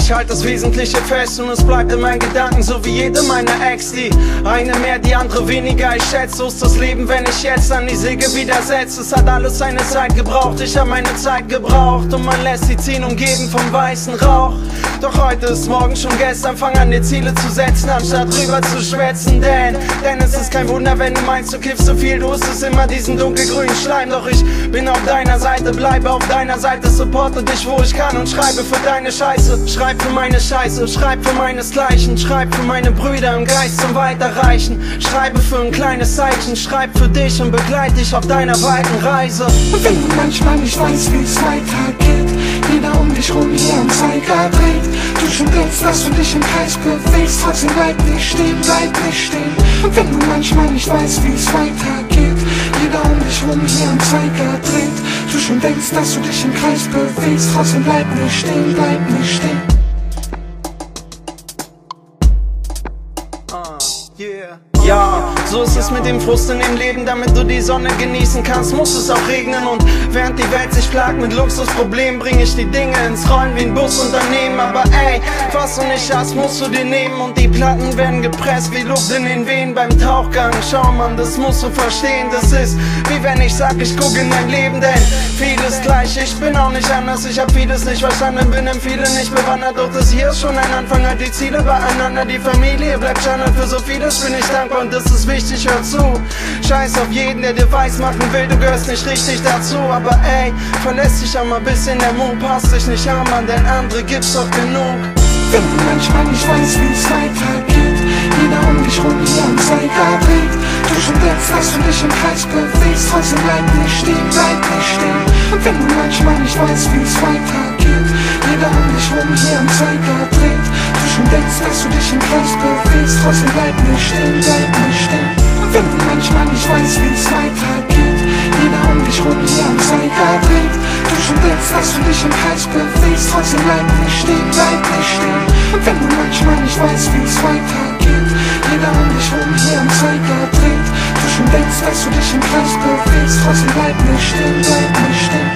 ich halte das Wesentliche fest und es bleibt in meinen Gedanken, so wie jede meiner Ex, die eine mehr, die andere weniger. Ich schätze, so ist das Leben, wenn ich jetzt an die Säge widersetze. Es hat alles seine Zeit gebraucht, ich hab meine Zeit gebraucht und man lässt sie ziehen, umgeben vom weißen Rauch. Doch heute ist morgen schon gestern, fang an dir Ziele zu setzen, anstatt drüber zu schwätzen, denn, denn es ist kein Wunder, wenn du meinst, du kiffst so viel, du es immer diesen dunkelgrünen Schleim. Doch ich bin auf deiner Seite, bleibe auf deiner Seite, supporte dich, wo ich kann und schreibe für deine Scheiße, schreib für meine Scheiße, schreib für meinesgleichen, schreib für meine Brüder im Geist zum Weiterreichen, schreibe für ein kleines Zeichen, schreib für dich und begleite dich auf deiner weiten Reise. Und wenn du manchmal nicht weißt, wie es weitergeht, jeder um dich rum hier am Zeiger dreht, du schon denkst, dass du dich im Kreis bewegst, trotzdem bleib nicht stehen, bleib nicht stehen. Und wenn du manchmal nicht weißt, wie es weitergeht, jeder um dich rum hier am Zeiger dreht, du schon denkst, dass du dich im Kreis bewegst, trotzdem bleib nicht stehen, bleib nicht stehen. Ja, so ist es mit dem Frust in dem Leben, damit du die Sonne genießen kannst, muss es auch regnen. Und während die Welt sich plagt mit Luxusproblemen, bring ich die Dinge ins Rollen wie ein Busunternehmen, aber ey, was du nicht hast, musst du dir nehmen. Und die Platten werden gepresst wie Luft in den Wehen beim Tauchgang, schau man, das musst du verstehen, das ist wie wenn ich sag, ich guck in dein Leben, denn vieles gleich, ich bin auch nicht anders, ich hab vieles nicht verstanden, bin in viele nicht bewandert, doch das hier ist schon ein Anfang, halt die Ziele beieinander, die Familie bleibt Standard, für so vieles bin ich dankbar. Und das ist wichtig, hör zu. Scheiß auf jeden, der dir weiß machen will, du gehörst nicht richtig dazu. Aber ey, verlässt dich auch mal bisschen, der Mond passt dich nicht an, man, denn andere gibt's doch genug. Wenn du manchmal nicht weißt, wie es weitergeht, jeder um dich rum hier am Zeiger dreht, du schon denkst, dass du dich im Kreis bewegst, trotzdem bleib nicht stehen, bleib nicht stehen. Wenn du manchmal nicht weißt, wie es weitergeht, jeder um dich rum hier am Zeiger dreht, du schon denkst, dass du dich im Kreis bewegst, trotzdem bleib nicht stehen, bleib nicht stehen. Wenn du manchmal nicht weißt, wie es weitergeht, jeder um dich rum hier denkst, dass du dich im Kreis bewegst, trotzdem bleib nicht stehen, bleib nicht stehen. Wenn du manchmal nicht weißt, wie es weitergeht, jeder um dich rum hier am Zeiger dreht, du schon denkst, dass du dich im Kreis bewegst, trotzdem bleib nicht stehen, bleib nicht stehen.